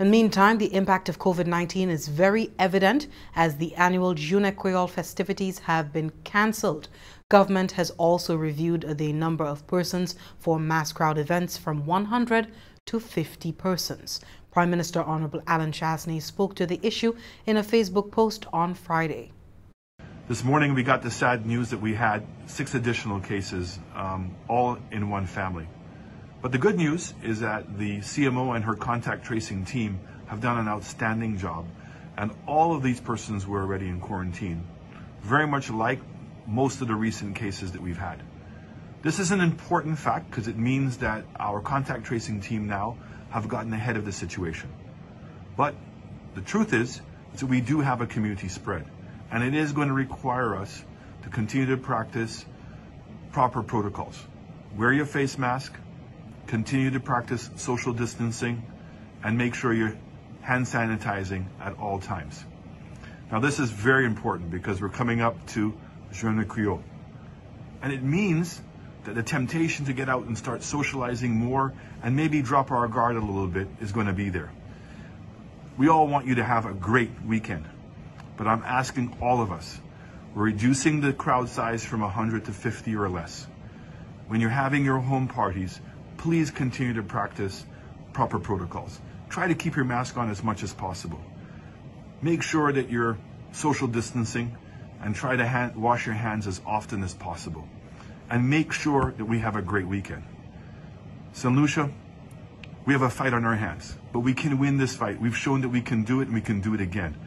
In the meantime, the impact of COVID-19 is very evident as the annual Jounen Kweyol festivities have been cancelled. Government has also reviewed the number of persons for mass crowd events from 100 to 50 persons. Prime Minister Honorable Allen Chastanet spoke to the issue in a Facebook post on Friday. This morning we got the sad news that we had six additional cases, um, all in one family. But the good news is that the CMO and her contact tracing team have done an outstanding job, and all of these persons were already in quarantine, very much like most of the recent cases that we've had. This is an important fact because it means that our contact tracing team now have gotten ahead of the situation. But the truth is, is that we do have a community spread, and it is going to require us to continue to practice proper protocols. Wear your face mask, continue to practice social distancing, and make sure you're hand sanitizing at all times. Now, this is very important because we're coming up to Jounen Kweyol. And it means that the temptation to get out and start socializing more and maybe drop our guard a little bit is going to be there. We all want you to have a great weekend, but I'm asking all of us, we're reducing the crowd size from 100 to 50 or less. When you're having your home parties, please continue to practice proper protocols. Try to keep your mask on as much as possible. Make sure that you're social distancing and try to hand, wash your hands as often as possible. And make sure that we have a great weekend. St. Lucia, we have a fight on our hands, but we can win this fight. We've shown that we can do it and we can do it again.